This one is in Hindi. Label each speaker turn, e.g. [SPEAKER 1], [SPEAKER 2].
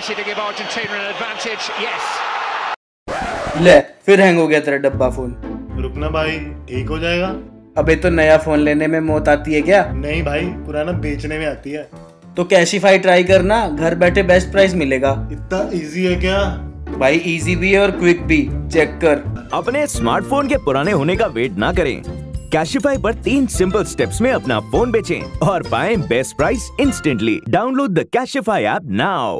[SPEAKER 1] Messi to give Argentina an advantage. Yes.
[SPEAKER 2] ले फिर हैंग हो गया तेरा डब्बा फ़ोन
[SPEAKER 3] रुकना भाई ठीक हो जाएगा?
[SPEAKER 2] अबे तो नया फ़ोन लेने में मौत आती है क्या?
[SPEAKER 3] नहीं भाई पुराना बेचने में आती है।
[SPEAKER 2] तो कैशिफाई ट्राई करना? घर बैठे बेस्ट प्राइस मिलेगा।
[SPEAKER 3] इतना इजी है क्या?
[SPEAKER 2] भाई इजी भी है और क्विक भी। चेक कर।
[SPEAKER 4] अपने स्मार्टफ़ोन के पुराने होने का वेट ना करें। कैशिफाई पर तीन सिंपल स्टेप्स में अपना फ़ोन बेचें और पाएँ best price instantly download the Cashify app now